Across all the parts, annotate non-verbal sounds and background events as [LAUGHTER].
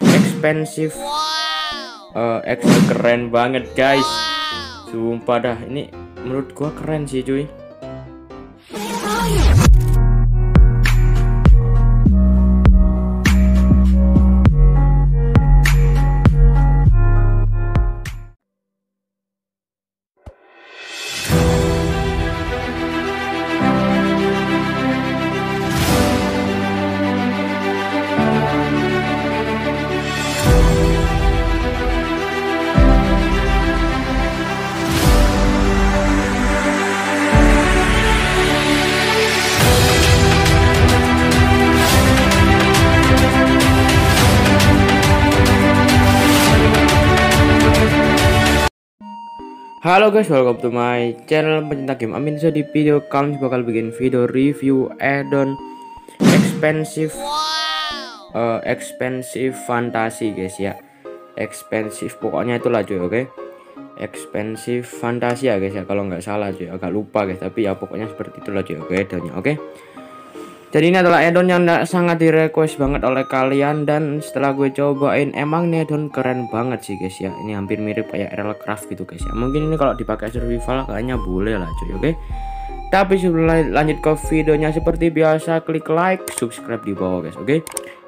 expensive. Uh, extra keren banget guys. Sumpah dah ini menurut gua keren sih cuy Halo guys, welcome to my channel pencinta game Amin. So di video kali ini bakal bikin video review add-on expensive uh, expensive fantasi guys ya. Expensive pokoknya itulah cuy, oke. Okay? Expensive fantasi ya guys ya kalau nggak salah cuy, agak lupa guys, tapi ya pokoknya seperti itulah cuy, oke, okay, oke. Okay? Jadi ini adalah addon yang sangat di request banget oleh kalian dan setelah gue cobain emang nih addon keren banget sih guys ya. Ini hampir mirip kayak RL Craft gitu guys ya. Mungkin ini kalau dipakai survival kayaknya boleh lah cuy, oke. Okay? Tapi sebelum lanjut ke videonya seperti biasa klik like, subscribe di bawah guys, oke. Okay?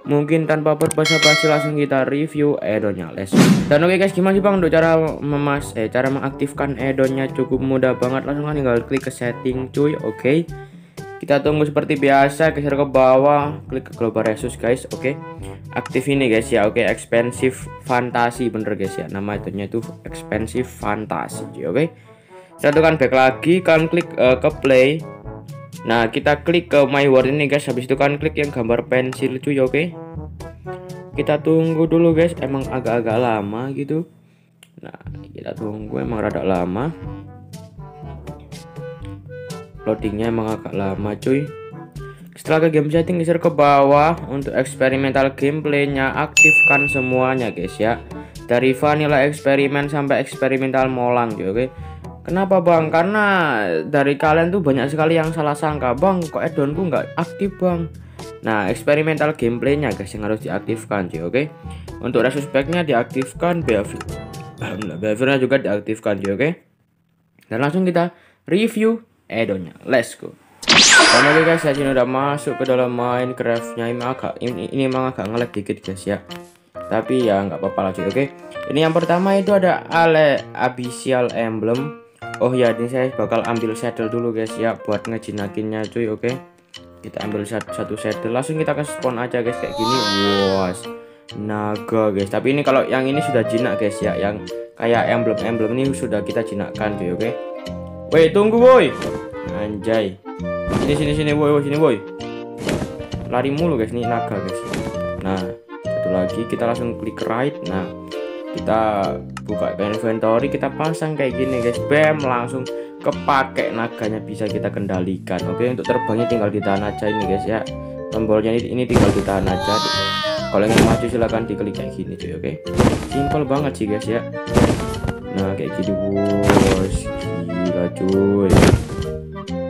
Mungkin tanpa berbasa-basi langsung kita review addonnya les. Dan oke okay guys, gimana sih bang untuk cara memas eh cara mengaktifkan addonnya cukup mudah banget langsung kan tinggal klik ke setting cuy, oke. Okay? Kita tunggu seperti biasa geser ke bawah klik ke global resource guys oke okay. aktif ini guys ya oke okay. expensive fantasi bener guys ya nama itunya itu expensive fantasi oke okay. setelah back lagi kalian klik uh, ke play nah kita klik ke my world ini guys habis itu kan klik yang gambar pensil cuy oke okay. kita tunggu dulu guys emang agak-agak lama gitu nah kita tunggu emang rada lama loadingnya emang agak lama cuy. Setelah ke game setting geser ke bawah. Untuk eksperimental gameplaynya aktifkan semuanya guys ya. Dari vanilla eksperimen sampai eksperimental molang cuy oke? Kenapa bang? Karena dari kalian tuh banyak sekali yang salah sangka. Bang kok addonku nggak aktif bang? Nah eksperimental gameplaynya guys yang harus diaktifkan cuy oke? Untuk resource packnya diaktifkan behaviornya [CLEARS THROAT] juga diaktifkan cuy oke? Dan langsung kita review Edonya. Let's go. Oke guys, saya udah masuk ke dalam Minecraftnya ini agak ini, ini emang agak ngelag dikit guys ya. Tapi ya nggak apa-apa lah cuy. Oke. Ini yang pertama itu ada Ale Abyssal Emblem. Oh ya, ini saya bakal ambil saddle dulu guys ya buat ngejinakinnya cuy. Oke. Kita ambil satu, saddle langsung kita ke spawn aja guys kayak gini. Was. Naga guys. Tapi ini kalau yang ini sudah jinak guys ya, yang kayak emblem-emblem ini sudah kita jinakkan cuy, oke. Woi, tunggu boy. Anjay. Sini sini sini boy, sini boy. Lari mulu guys nih naga guys. Nah, satu lagi kita langsung klik right. Nah, kita buka inventory, kita pasang kayak gini guys. Bam, langsung kepake naganya bisa kita kendalikan. Oke, untuk terbangnya tinggal ditahan aja ini guys ya. Tombolnya ini, ini tinggal ditahan aja. Kalau ingin maju silahkan diklik kayak gini cuy, oke. Simple banget sih guys ya. Nah, kayak gini bos gila cuy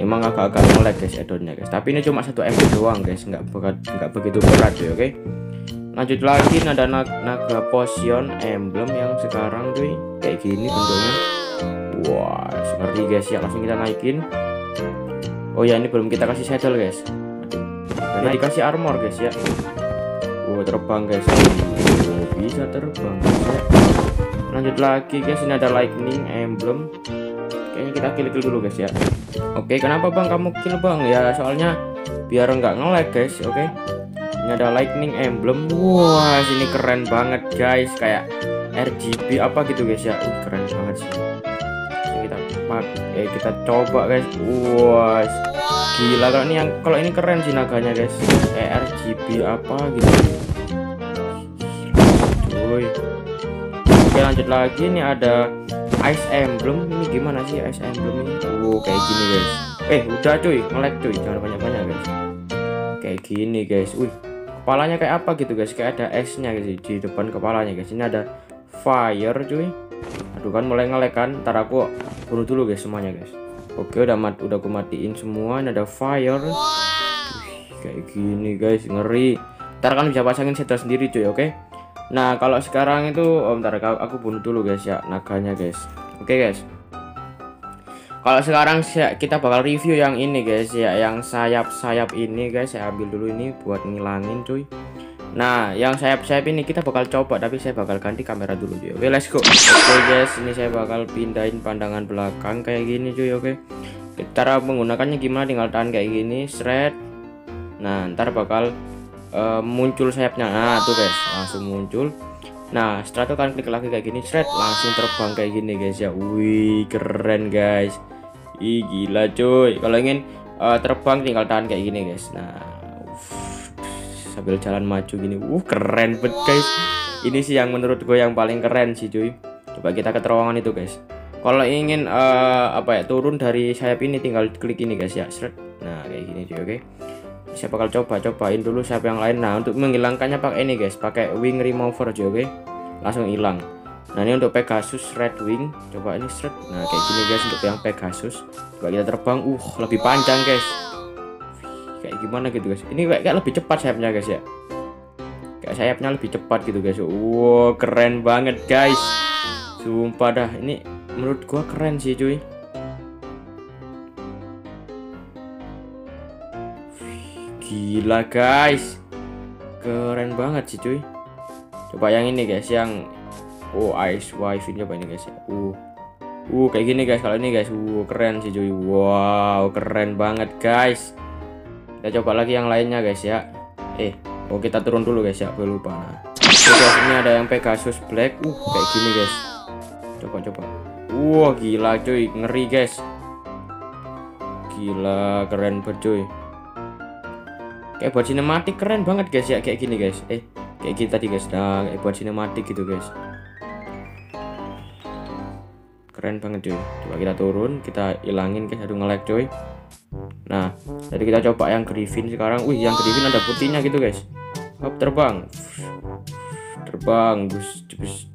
emang agak-agak ngelag guys addonnya guys. Tapi ini cuma satu MB doang guys. Nggak nggak begitu berat cuy oke? Okay? lanjut lagi ada naga potion emblem yang sekarang cuy. Kayak gini bentuknya. Wah seperti guys. Ya langsung kita naikin. Oh ya ini belum kita kasih saddle guys. Dan dikasih armor guys ya. Wow terbang guys. Oh, bisa terbang guys ya. Lanjut lagi guys. Ini ada lightning emblem kayaknya kita kill kill dulu guys ya. Oke kenapa bang kamu kill bang? Ya soalnya biar nggak nge-lag guys oke? Ini ada lightning emblem. Wah sini keren banget guys. Kayak RGB apa gitu guys ya. Uh, keren banget sih. Ini kita eh kita coba guys. Wah gila. Kalau ini yang kalau ini keren sih naganya guys. Kayak RGB apa gitu. Cuy oke lanjut lagi. Ini ada Ice Emblem ini gimana sih Ice Emblem ini? Oh kayak gini guys. Eh udah cuy. Ngelag cuy. Jangan banyak-banyak guys. Kayak gini guys. Wih kepalanya kayak apa gitu guys? Kayak ada es nya guys di depan kepalanya guys. Ini ada fire cuy. Aduh kan mulai ngelag kan? Ntar aku bunuh dulu guys semuanya guys. Oke udah mat udah aku matiin semua. Ini ada fire. Wih, kayak gini guys. Ngeri. Ntar kan bisa pasangin saddle sendiri cuy oke nah kalau sekarang itu oh bentar aku bunuh dulu guys ya naganya guys oke guys kalau sekarang kita bakal review yang ini guys ya yang sayap-sayap ini guys saya ambil dulu ini buat ngilangin cuy Nah, yang sayap-sayap ini kita bakal coba tapi saya bakal ganti kamera dulu cuy. Oke, let's go. Oke guys, ini saya bakal pindahin pandangan belakang kayak gini cuy, oke. Cara menggunakannya gimana tinggal tahan kayak gini, shred. Nah, ntar bakal uh, muncul sayapnya. Nah, tuh guys, langsung muncul. Nah, setelah itu kan klik lagi kayak gini, shred, langsung terbang kayak gini guys ya. Wih, keren guys. Ih, gila cuy. Kalau ingin uh, terbang tinggal tahan kayak gini guys. Nah, sambil jalan maju gini uh keren banget guys ini sih yang menurut gue yang paling keren sih cuy coba kita ke terowongan itu guys kalau ingin uh, apa ya turun dari sayap ini tinggal klik ini guys ya Seret. nah kayak gini cuy oke okay? Saya bakal coba cobain dulu sayap yang lain. Nah untuk menghilangkannya pakai ini guys. Pakai wing remover cuy oke? Okay? langsung hilang. Nah ini untuk Pegasus Red Wing. Coba ini seret nah kayak gini guys untuk yang Pegasus. Coba kita terbang. Uh lebih panjang guys. Kayak gimana gitu guys? Ini kayak, kayak lebih cepat sayapnya guys ya? Kayak sayapnya lebih cepat gitu guys. Wow keren banget guys. Sumpah dah ini menurut gua keren sih cuy gila guys. Keren banget sih cuy. Coba yang ini guys yang oh ice wife ini coba ini guys? Uh uh kayak gini guys kalau ini guys. Uh keren sih cuy. Wow keren banget guys. Kita coba lagi yang lainnya guys ya. Eh oh kita turun dulu guys ya. Gue lupa nah. Guys ini ada yang Pegasus Black. Uh kayak gini guys. Coba coba. Wah gila cuy. Ngeri guys. Gila keren banget cuy kayak buat sinematik keren banget guys ya kayak gini guys eh kayak gini tadi guys nah kayak buat sinematik gitu guys keren banget cuy coba kita turun kita ilangin guys aduh nge-lag cuy Nah, jadi kita coba yang Griffin sekarang. Wih, yang Griffin ada putihnya gitu, guys. Hop, terbang. Terbang, gus, gus.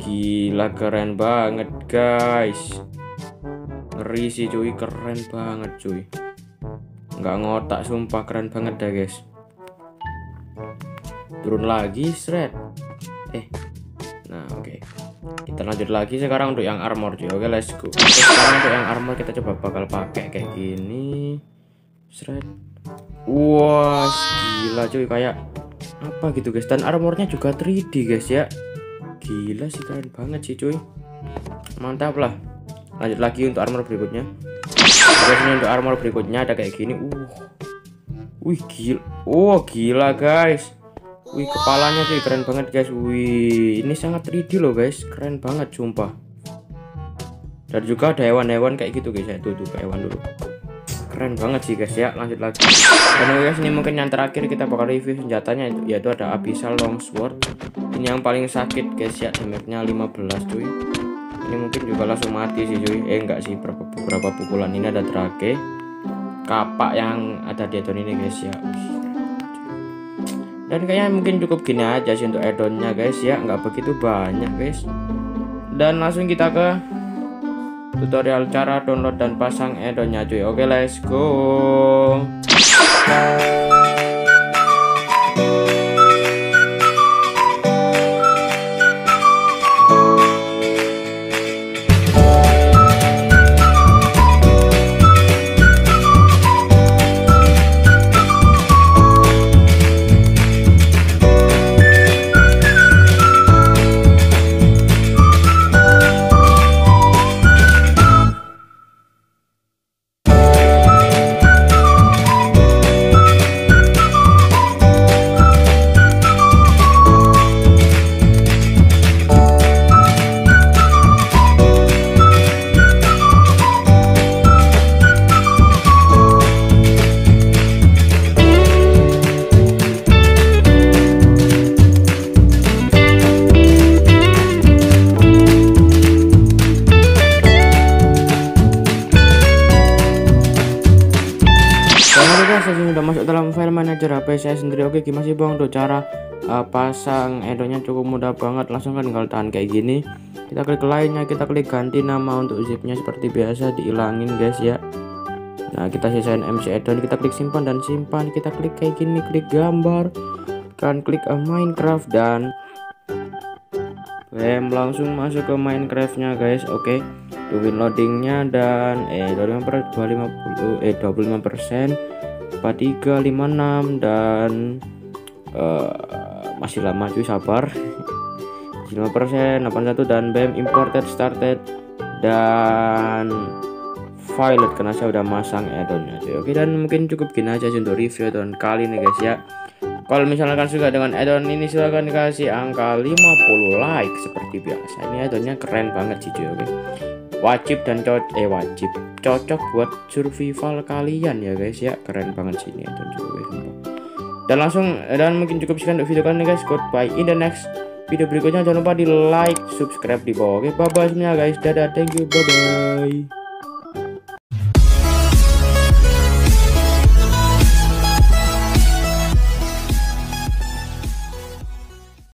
Gila keren banget, guys. Ngeri sih, cuy, keren banget, cuy. Nggak ngotak, sumpah keren banget dah, guys. Turun lagi, shred. Eh. Nah, oke. Okay kita lanjut lagi sekarang untuk yang armor cuy oke let's go sekarang untuk yang armor kita coba bakal pakai kayak gini Shred. wah gila cuy kayak apa gitu guys dan armornya juga 3D guys ya gila sih keren banget sih cuy mantap lah lanjut lagi untuk armor berikutnya terus ini untuk armor berikutnya ada kayak gini. Uh. Wih gila oh gila guys. Wih kepalanya sih keren banget guys. Wih ini sangat 3D loh guys. Keren banget sumpah. Dan juga ada hewan-hewan kayak gitu guys. Ya Tuh tuh hewan dulu. Keren banget sih guys. Ya lanjut lagi. Dan guys ini mungkin yang terakhir kita bakal review senjatanya itu Yaitu ada Abyssal Longsword. Ini yang paling sakit guys. Ya damage-nya 15 cuy Ini mungkin juga langsung mati sih cuy. Eh enggak sih beberapa, beberapa pukulan. Ini ada trake Kapak yang ada di addon ini guys ya. Dan kayaknya mungkin cukup gini aja sih untuk addonnya guys ya. Nggak begitu banyak guys. Dan langsung kita ke tutorial cara download dan pasang addonnya cuy. Oke let's go manajer HP saya sendiri. Oke gimana sih bang untuk cara uh, pasang edonya cukup mudah banget? Langsung kan tinggal tahan kayak gini. Kita klik lainnya kita klik ganti nama untuk zipnya seperti biasa. Dihilangin guys ya. Nah kita selesaiin MC addon kita klik simpan dan simpan. Kita klik kayak gini klik gambar kan klik uh, Minecraft dan Bam langsung masuk ke Minecraftnya guys. Oke. okay. Tungguin loadingnya dan eh 25 per 250 eh 25 persen 4356 dan uh, masih lama cuy sabar. [LAUGHS] 5% 81 dan BEM imported started dan violet karena saya udah masang addonnya cuy. Oke dan mungkin cukup gini aja untuk review addon kali ini guys ya. Kalau misalnya kalian suka dengan addon ini silahkan dikasih angka 50 like seperti biasa. Ini addonnya keren banget sih cuy oke wajib dan cocok eh wajib. Cocok buat survival kalian ya guys ya. Keren banget sih ini guys dan langsung dan mungkin cukup sekian untuk video kali ini guys. Goodbye in the next video berikutnya. Jangan lupa di like subscribe di bawah oke? Bye bye semuanya guys. Dadah thank you bye bye